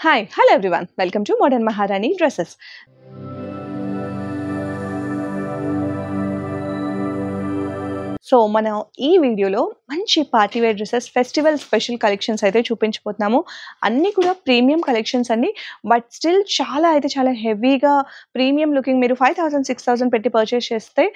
Hi hello everyone welcome to modern Maharani dresses so మనం ఈ వీడియోలో మంచి party wear dresses festival special collections అయితే చూపించబోతున్నాము. అన్నీ కూడా ప్రీమియం కలెక్షన్స్ అండి. బట్ స్టిల్ చాలా అయితే చాలా హెవీగా ప్రీమియం లుకింగ్ మీరు ఫైవ్ థౌసండ్ సిక్స్ థౌసండ్ పెట్టి పర్చేస్ చేస్తే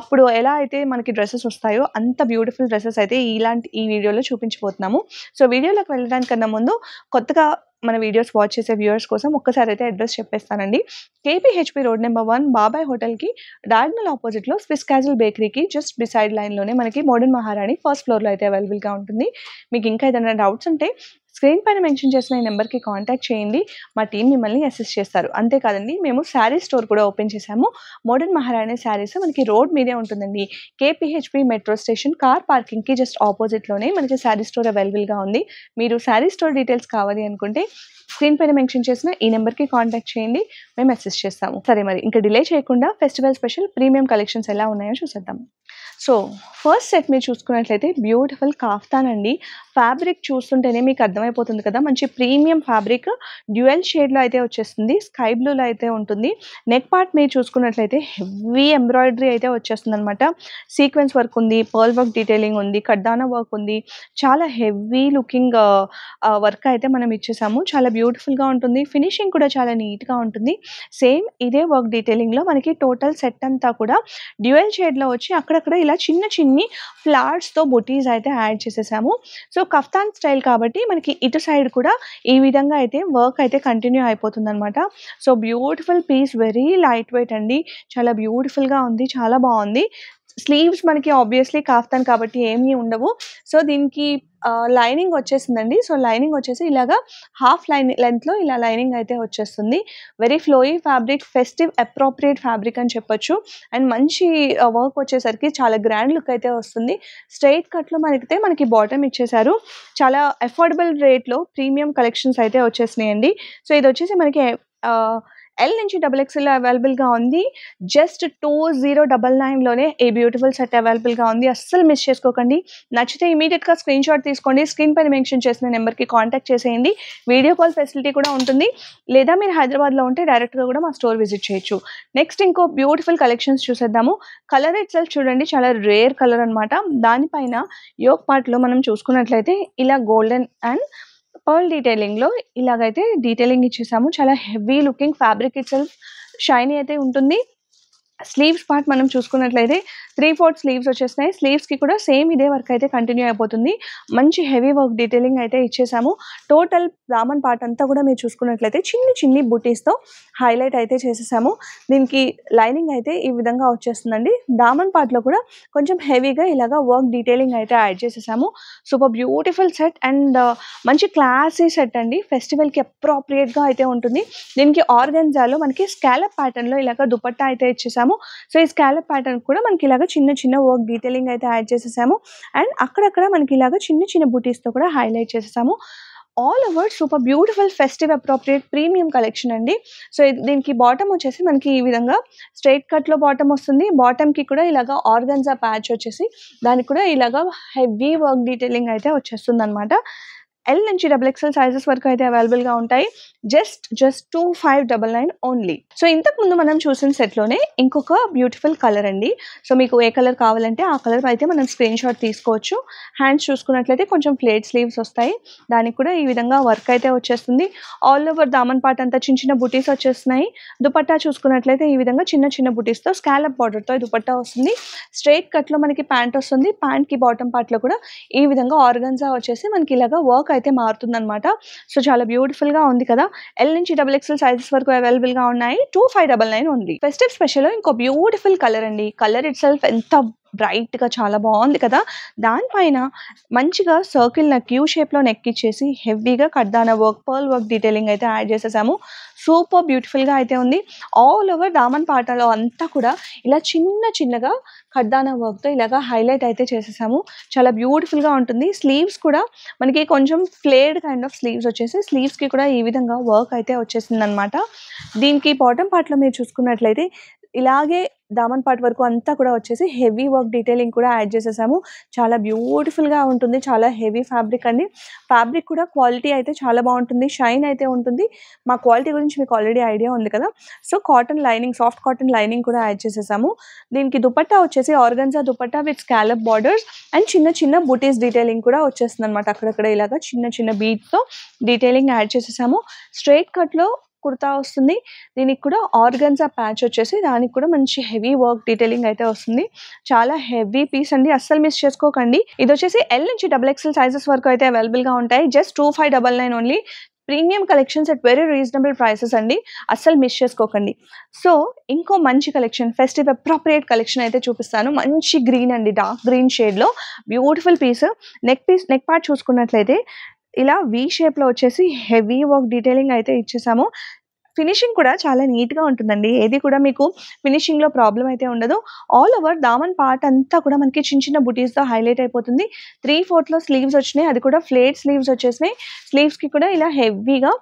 అప్పుడు ఎలా అయితే మనకి డ్రెస్సెస్ వస్తాయో అంత బ్యూటిఫుల్ డ్రెస్సెస్ అయితే ఇలాంటి ఈ వీడియోలో చూపించబోతున్నాము. సో వీడియోలోకి వెళ్ళడానికన్నా ముందు కొత్తగా మన వీడియోస్ వాచ్ చేసే వ్యూవర్స్ కోసం ఒక్కసారి అయితే address చెప్పేస్తానండి. KPHB road number one Babai హోటల్కి డయాగ్నల్ ఆపోజిట్లో స్విస్ క్యాజువల్ బేకరీకి జస్ట్ బిసైడ్ లైన్లోనే మనకి మోడర్న్ మహారాణి ఫస్ట్ ఫ్లోర్ ఫ్లోర్లో అయితే అవైలబుల్గా ఉంటుంది. మీకు ఇంకా ఏదైనా డౌట్స్ ఉంటే స్క్రీన్ పైన మెన్షన్ చేసిన ఈ నెంబర్కి కాంటాక్ట్ చేయండి. మా టీం మిమ్మల్ని అసిస్ట్ చేస్తారు. అంతేకాదండి మేము శారీ స్టోర్ కూడా ఓపెన్ చేశాము. మోడర్న్ మహారాణి శారీస్ మనకి రోడ్ మీదే ఉంటుందండి. కేపీహెచ్పి మెట్రో స్టేషన్ కార్ పార్కింగ్కి జస్ట్ ఆపోజిట్లోనే మనకి శారీ స్టోర్ అవైలబుల్గా ఉంది. మీరు శారీ స్టోర్ డీటెయిల్స్ కావాలి అనుకుంటే స్క్రీన్ పైన మెన్షన్ చేసిన ఈ నెంబర్కి కాంటాక్ట్ చేయండి. మేము అసిస్ట్ చేస్తాము. సరే మరి ఇంకా డిలే చేయకుండా ఫెస్టివల్ స్పెషల్ ప్రీమియం కలెక్షన్స్ ఎలా ఉన్నాయో చూసేద్దాం. సో ఫస్ట్ సెట్ మీరు చూసుకున్నట్లయితే బ్యూటిఫుల్ కాఫ్తాన్ అండి. ఫ్యాబ్రిక్ చూస్తుంటేనే మీకు అర్థమైపోతుంది కదా మంచి ప్రీమియం ఫ్యాబ్రిక్ డ్యూయల్ షేడ్లో అయితే వచ్చేస్తుంది స్కై బ్లూలో అయితే ఉంటుంది. నెక్ పార్ట్ మీరు చూసుకున్నట్లయితే హెవీ ఎంబ్రాయిడరీ అయితే వచ్చేస్తుంది అనమాట సీక్వెన్స్ వర్క్ ఉంది పర్ల్ వర్క్ డీటెయిలింగ్ ఉంది కడ్డానా వర్క్ ఉంది. చాలా హెవీ లుకింగ్ వర్క్ అయితే మనం ఇచ్చేసాము. చాలా బ్యూటిఫుల్గా ఉంటుంది. ఫినిషింగ్ కూడా చాలా నీట్గా ఉంటుంది. సేమ్ ఇదే వర్క్ డీటెయిలింగ్లో మనకి టోటల్ సెట్ అంతా కూడా డ్యూయల్ షేడ్లో వచ్చి అక్కడ అక్కడక్కడ ఇలా చిన్న చిన్ని ఫ్లవర్స్తో బొటీస్ అయితే యాడ్ చేసేసాము. సో కఫ్తాన్ స్టైల్ కాబట్టి మనకి ఇటు సైడ్ కూడా ఈ విధంగా అయితే వర్క్ అయితే కంటిన్యూ అయిపోతుంది అనమాట so beautiful piece very light weight అండి. చాలా బ్యూటిఫుల్గా ఉంది చాలా బాగుంది. స్లీవ్స్ మనకి ఆబ్వియస్లీ కాఫ్తాన్ కాబట్టి ఏమీ ఉండవు. సో దీనికి లైనింగ్ వచ్చేసిందండి. సో లైనింగ్ వచ్చేసి ఇలాగా హాఫ్ లైన్ లెంత్లో ఇలా లైనింగ్ అయితే వచ్చేస్తుంది. Very flowy fabric festive appropriate fabric అని చెప్పొచ్చు. అండ్ మంచి వర్క్ వచ్చేసరికి చాలా గ్రాండ్ లుక్ అయితే వస్తుంది. స్ట్రైట్ కట్లో మనకైతే మనకి బాటమ్ ఇచ్చేసారు చాలా అఫోర్డబుల్ రేట్లో ప్రీమియం కలెక్షన్స్ అయితే వచ్చేసినాయండి. సో ఇది వచ్చేసి మనకి ఎల్ నుంచి డబుల్ ఎక్స్ఎల్ అవైలబుల్గా ఉంది. జస్ట్ టూ జీరో డబల్ నైన్లోనే ఏ బ్యూటిఫుల్ సెట్ అవైలబుల్గా ఉంది. అస్సలు మిస్ చేసుకోకండి. నచ్చితే ఇమీడియట్గా స్క్రీన్ షాట్ తీసుకోండి. స్క్రీన్ పైన మెన్షన్ చేసిన నెంబర్కి కాంటాక్ట్ చేసేయండి. వీడియో కాల్ ఫెసిలిటీ కూడా ఉంటుంది. లేదా మీరు హైదరాబాద్లో ఉంటే డైరెక్ట్గా కూడా మా స్టోర్ విజిట్ చేయొచ్చు. నెక్స్ట్ ఇంకో బ్యూటిఫుల్ కలెక్షన్స్ చూసేద్దాము. కలర్ ఇట్ చూడండి. చాలా రేర్ కలర్ అనమాట దానిపైన యోగ్ పార్ట్లో మనం చూసుకున్నట్లయితే ఇలా గోల్డెన్ అండ్ పర్ల్ డీటెయిలింగ్లో ఇలాగైతే డీటెయిలింగ్ ఇచ్చేసాము. చాలా heavy looking fabric it's shiny అయితే ఉంటుంది. స్లీవ్స్ పార్ట్ మనం చూసుకున్నట్లయితే త్రీ ఫోర్త్ స్లీవ్స్ వచ్చేసినాయి. స్లీవ్స్కి కూడా సేమ్ ఇదే వర్క్ అయితే కంటిన్యూ అయిపోతుంది. మంచి హెవీ వర్క్ డీటెయిలింగ్ అయితే ఇచ్చేసాము. టోటల్ రామన్ పార్ట్ అంతా కూడా మీరు చూసుకున్నట్లయితే చిన్ని చిన్ని బుటీస్తో హైలైట్ అయితే చేసేసాము. దీనికి లైనింగ్ అయితే ఈ విధంగా వచ్చేస్తుందండి. దామన్ పార్ట్లో కూడా కొంచెం హెవీగా ఇలాగా వర్క్ డీటెయిలింగ్ అయితే యాడ్ చేసేసాము. సూపర్ బ్యూటిఫుల్ సెట్ అండ్ మంచి క్లాసీ సెట్ అండి. ఫెస్టివల్కి అప్రోప్రియేట్గా అయితే ఉంటుంది. దీనికి ఆర్గన్జాలో మనకి స్కాలప్ ప్యాటర్న్లో ఇలాగ దుపట్టా అయితే ఇచ్చేసాము. సో ఈ స్కాలప్ ప్యాటర్న్ కూడా మనకి ఇలాగ చిన్న చిన్న వర్క్ డీటెయిలింగ్ అయితే యాడ్ చేసేసాము. అండ్ అక్కడక్కడ మనకి ఇలాగ చిన్న చిన్న బుటీస్తో కూడా హైలైట్ చేసేసాము. All over super beautiful festive appropriate premium collection అండి. సో దీనికి బాటమ్ వచ్చేసి మనకి ఈ విధంగా స్ట్రైట్ కట్లో బాటమ్ వస్తుంది. బాటమ్కి కూడా ఇలాగా ఆర్గన్జా ప్యాచ్ వచ్చేసి దానికి కూడా ఇలాగా హెవీ వర్క్ డీటెయిలింగ్ అయితే వచ్చేస్తుంది అనమాట ఎల్ నుంచి డబుల్ ఎక్స్ఎల్ సైజెస్ వరకు అయితే అవైలబుల్గా ఉంటాయి. Just just two five double nine only so ఇంతకు ముందు మనం చూసిన సెట్లోనే ఇంకొక బ్యూటిఫుల్ కలర్ అండి. సో మీకు ఏ కలర్ కావాలంటే ఆ కలర్ అయితే మనం స్క్రీన్ షాట్ తీసుకోవచ్చు. హ్యాండ్స్ చూసుకున్నట్లయితే కొంచెం ఫ్లేట్ స్లీవ్స్ వస్తాయి. దానికి కూడా ఈ విధంగా వర్క్ అయితే వచ్చేస్తుంది. ఆల్ ఓవర్ దామన్ పార్ట్ అంతా చిన్న చిన్న బుటీస్ వచ్చేస్తున్నాయి. దుపట్టా చూసుకున్నట్లయితే ఈ విధంగా చిన్న చిన్న బుటీస్తో స్కాలప్ బార్డర్తో దుపట్టా వస్తుంది. స్ట్రైట్ కట్లో మనకి ప్యాంట్ వస్తుంది. ప్యాంట్కి బాటమ్ పార్ట్లో కూడా ఈ విధంగా ఆర్గన్జా వచ్చేసి మనకి ఇలాగా వర్క్ అయితే మారుతుందనమాట సో చాలా బ్యూటిఫుల్గా ఉంది కదా. ఎల్ నుంచి డబుల్ ఎక్స్ఎల్ సైజెస్ వరకు అవైలబుల్గా ఉన్నాయి. టూ ఫైవ్ డబల్ నైన్ ఉంది ఫెస్టివ్ స్పెషల్ ఇంకో బ్యూటిఫుల్ కలర్ అండి. కలర్ ఇట్ సెల్ఫ్ ఎంత బ్రైట్గా చాలా బాగుంది కదా. దానిపైన మంచిగా సర్కిల్ నెక్ యూ షేప్లో నెక్ ఇచ్చేసి హెవీగా కడ్దాన వర్క్ పర్ల్ వర్క్ డీటెయిలింగ్ అయితే యాడ్ చేసేసాము. సూపర్ బ్యూటిఫుల్గా అయితే ఉంది. ఆల్ ఓవర్ దామన్ పాటలో అంతా కూడా ఇలా చిన్న చిన్నగా కడ్దాన వర్క్తో ఇలాగా హైలైట్ అయితే చేసేసాము. చాలా బ్యూటిఫుల్గా ఉంటుంది. స్లీవ్స్ కూడా మనకి కొంచెం ఫ్లేడ్ కైండ్ ఆఫ్ స్లీవ్స్ వచ్చేసి స్లీవ్స్కి కూడా ఈ విధంగా వర్క్ అయితే వచ్చేసింది అనమాట దీనికి బాటమ్ పార్ట్లో మీరు చూసుకున్నట్లయితే ఇలాగే దామన్ పార్ట్ వరకు అంతా కూడా వచ్చేసి హెవీ వర్క్ డీటెయిలింగ్ కూడా యాడ్ చేసేసాము. చాలా బ్యూటిఫుల్గా ఉంటుంది. చాలా హెవీ ఫ్యాబ్రిక్ అండి. ఫ్యాబ్రిక్ కూడా క్వాలిటీ అయితే చాలా బాగుంటుంది. షైన్ అయితే ఉంటుంది. మా క్వాలిటీ గురించి మీకు ఆల్రెడీ ఐడియా ఉంది కదా. So cotton lining soft cotton lining కూడా యాడ్ చేసేసాము. దీనికి దుపట్టా వచ్చేసి organza dupatta with scallop borders and చిన్న చిన్న బుటీస్ డీటెయిలింగ్ కూడా వచ్చేస్తుంది అనమాట అక్కడక్కడ ఇలాగా చిన్న చిన్న బీట్తో డీటెయిలింగ్ యాడ్ చేసేసాము. స్ట్రైట్ కట్లో కుర్తా వస్తుంది. దీనికి కూడా ఆర్గన్సా ప్యాచ్ వచ్చేసి దానికి కూడా మంచి హెవీ వర్క్ డీటెయిలింగ్ అయితే వస్తుంది. చాలా హెవీ పీస్ అండి. అస్సలు మిస్ చేసుకోకండి. ఇది వచ్చేసి ఎల్ నుంచి డబుల్ ఎక్స్ఎల్ సైజెస్ వరకు అయితే అవైలబుల్గా ఉంటాయి. Just two five double nine only premium collections at very reasonable prices అండి. అస్సలు మిస్ చేసుకోకండి. సో ఇంకో మంచి కలెక్షన్ ఫెస్టివ్ అప్రోప్రియేట్ కలెక్షన్ అయితే చూపిస్తాను. మంచి గ్రీన్ అండి. డార్క్ గ్రీన్ షేడ్లో beautiful piece neck piece neck part చూసుకున్నట్లయితే ఇలా వి షేప్లో వచ్చేసి హెవీ వర్క్ డీటెయిలింగ్ అయితే ఇచ్చేసాము. ఫినిషింగ్ కూడా చాలా నీట్గా ఉంటుందండి. ఏది కూడా మీకు ఫినిషింగ్లో ప్రాబ్లం అయితే ఉండదు. ఆల్ ఓవర్ దామన్ పార్ట్ అంతా కూడా మనకి చిన్న చిన్న బుటీస్తో హైలైట్ అయిపోతుంది. త్రీ ఫోర్త్లో స్లీవ్స్ వచ్చినాయి. అది కూడా ఫ్లేట్ స్లీవ్స్ వచ్చేసినాయి. స్లీవ్స్కి కూడా ఇలా హెవీగా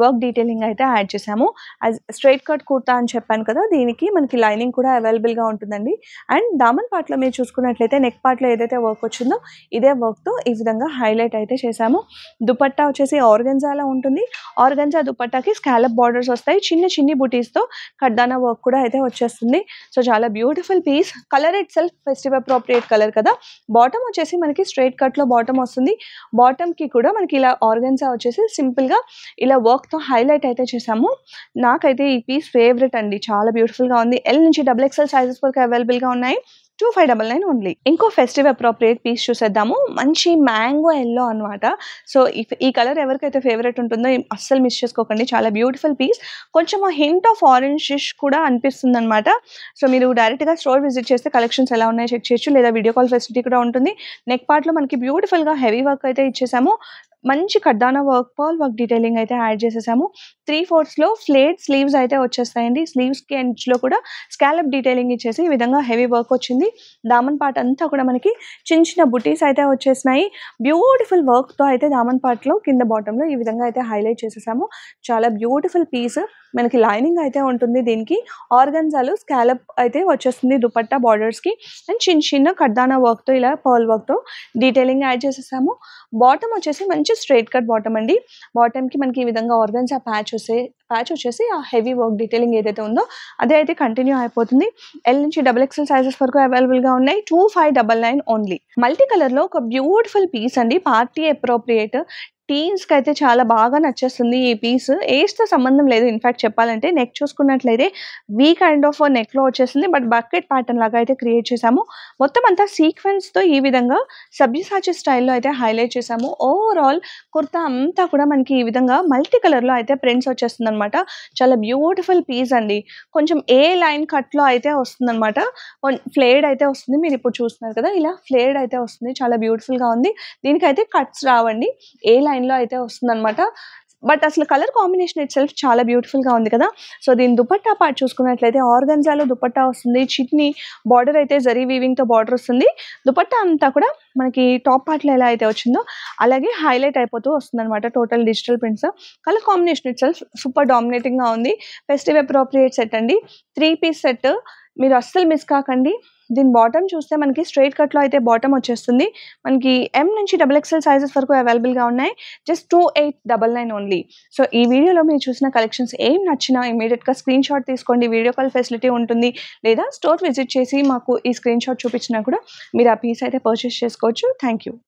వర్క్ డీటెయిలింగ్ అయితే యాడ్ చేసాము యాజ్ స్ట్రైట్ కట్ కుర్తా అని చెప్పాను కదా దీనికి మనకి లైనింగ్ కూడా అవైలబుల్గా ఉంటుందండి. అండ్ దామన్ పార్ట్లో మీరు చూసుకున్నట్లయితే నెక్ పార్ట్లో ఏదైతే వర్క్ వచ్చిందో ఇదే వర్క్తో ఈ విధంగా హైలైట్ అయితే చేసాము దుపట్టా వచ్చేసి ఆర్గన్జాలో ఉంటుంది. ఆర్గన్జా దుపట్టాకి స్కాలప్ బార్డర్స్ వస్తాయి. చిన్న చిన్ని బుటీస్తో కడ్దానా వర్క్ కూడా అయితే వచ్చేస్తుంది. సో చాలా beautiful piece colour itself festive appropriate colour కదా. బాటమ్ వచ్చేసి మనకి స్ట్రైట్ కట్లో బాటమ్ వస్తుంది. బాటమ్కి కూడా మనకి ఇలా ఆర్గన్జా వచ్చేసి సింపుల్గా ఇలా వర్క్ వర్క్తో హైలైట్ అయితే చేసాము నాకైతే ఈ పీస్ ఫేవరెట్ అండి. చాలా బ్యూటిఫుల్గా ఉంది. ఎల్ నుంచి డబుల్ ఎక్స్ఎల్ సైజెస్ వరకు అవైలబుల్గా ఉన్నాయి. Two five double nine only ఇంకో ఫెస్టివ్ అప్రోప్రియేట్ పీస్ చూసేద్దాము. మంచి మ్యాంగో ఎల్లో అనమాట సో ఈ కలర్ ఎవరికైతే ఫేవరెట్ ఉంటుందో అస్సలు మిస్ చేసుకోకండి. చాలా బ్యూటిఫుల్ పీస్ కొంచెం హింట్ ఆఫ్ ఆరెంజ్ కూడా అనిపిస్తుంది అనమాట సో మీరు డైరెక్ట్గా స్టోర్ విజిట్ చేస్తే కలెక్షన్స్ ఎలా ఉన్నాయో చెక్ చేయొచ్చు. లేదా వీడియో కాల్ ఫెసిలిటీ కూడా ఉంటుంది. నెక్ పార్ట్లో మనకి బ్యూటిఫుల్గా హెవీ వర్క్ అయితే ఇచ్చేసాము. మంచి కడ్డానా వర్క్ పాల్ వర్క్ డీటెయిలింగ్ అయితే యాడ్ చేసేసాము. త్రీ ఫోర్త్స్లో ఫ్లేట్ స్లీవ్స్ అయితే వచ్చేస్తాయండి. స్లీవ్స్కి ఎండ్స్లో కూడా స్కాలప్ డీటెయిలింగ్ ఇచ్చేసి ఈ విధంగా హెవీ వర్క్ వచ్చింది. దామన్ పార్ట్ అంతా కూడా మనకి చిన్న చిన్న బుటీస్ అయితే వచ్చేసినాయి. బ్యూటిఫుల్ వర్క్తో అయితే దామన్ పార్ట్లో కింద బాటంలో ఈ విధంగా అయితే హైలైట్ చేసేసాము. చాలా బ్యూటిఫుల్ పీస్ మనకి లైనింగ్ అయితే ఉంటుంది దీనికి. ఆర్గన్జాలు స్కాలప్ అయితే వచ్చేస్తుంది దుపట్టా బార్డర్స్కి అండ్ చిన్న చిన్న కడ్దానా వర్క్తో ఇలా పర్ల్ వర్క్తో డీటెయిలింగ్ యాడ్ చేసేసాము. బాటమ్ వచ్చేసి మంచి స్ట్రైట్ కట్ బాటమ్ అండి. బాటమ్కి మనకి ఈ విధంగా ఆర్గన్జా ప్యాచ్ వస్తే ప్యాచ్ వచ్చేసి ఆ హెవీ వర్క్ డీటెయిలింగ్ ఏదైతే ఉందో అదే అయితే కంటిన్యూ అయిపోతుంది. ఎల్ నుంచి డబుల్ ఎక్స్ఎల్ సైజెస్ వరకు అవైలబుల్గా ఉన్నాయి. Two five double nine only multi కలర్లో ఒక బ్యూటిఫుల్ పీస్ అండి. పార్టీ అప్రోప్రియేట్ టీన్స్కి అయితే చాలా బాగా నచ్చేస్తుంది ఈ పీస్. ఏజ్తో సంబంధం లేదు. ఇన్ఫ్యాక్ట్ చెప్పాలంటే నెక్ చూసుకున్నట్లయితే వీ కైండ్ ఆఫ్ నెక్లో వచ్చేసింది. బట్ బకెట్ ప్యాటర్న్ లాగా అయితే క్రియేట్ చేసాము మొత్తం అంతా సీక్వెన్స్తో ఈ విధంగా సభ్యసాచి స్టైల్లో అయితే హైలైట్ చేసాము ఓవరాల్ కుర్తా అంతా కూడా మనకి ఈ విధంగా మల్టీ కలర్లో అయితే ప్రింట్స్ వచ్చేస్తుంది అనమాట చాలా బ్యూటిఫుల్ పీస్ అండి. కొంచెం ఏ లైన్ కట్లో అయితే వస్తుందన్నమాట. ఫ్లేడ్ అయితే వస్తుంది. మీరు ఇప్పుడు చూస్తున్నారు కదా ఇలా ఫ్లేడ్ అయితే వస్తుంది. చాలా బ్యూటిఫుల్గా ఉంది. దీనికైతే కట్స్ రావండి. ఏ లైన్ లైన్లో అయితే వస్తుందన్నమాట. బట్ అసలు కలర్ కాంబినేషన్ ఇట్ సెల్ఫ్ చాలా బ్యూటిఫుల్గా ఉంది కదా. సో దీని దుపట్టా పార్ట్ చూసుకున్నట్లయితే ఆర్గన్జాలో దుపట్టా వస్తుంది. చిట్ని బార్డర్ అయితే జరీ వీవింగ్తో బార్డర్ వస్తుంది. దుపట్టా అంతా కూడా మనకి టాప్ పార్ట్లో ఎలా అయితే వచ్చిందో అలాగే హైలైట్ అయిపోతూ వస్తుంది అనమాట total digital prints colour combination itself super డామినేటింగ్గా ఉంది. ఫెస్టివ్ అప్రోప్రియేట్ సెట్ అండి. త్రీ పీస్ సెట్ మీరు అస్సలు మిస్ కాకండి. దీని బాటమ్ చూస్తే మనకి స్ట్రైట్ కట్లో అయితే బాటమ్ వచ్చేస్తుంది. మనకి ఎం నుంచి డబుల్ ఎక్స్ఎల్ సైజెస్ వరకు అవైలబుల్గా ఉన్నాయి. Just two eight double nine only so ఈ వీడియోలో మీరు చూసిన కలెక్షన్స్ ఏం నచ్చినా ఇమీడియట్గా స్క్రీన్ షాట్ తీసుకోండి. వీడియో కాల్ ఫెసిలిటీ ఉంటుంది. లేదా స్టోర్ విజిట్ చేసి మాకు ఈ స్క్రీన్ షాట్ చూపించినా కూడా మీరు ఆ పీస్ అయితే పర్చేస్ చేసుకోవచ్చు. Thank you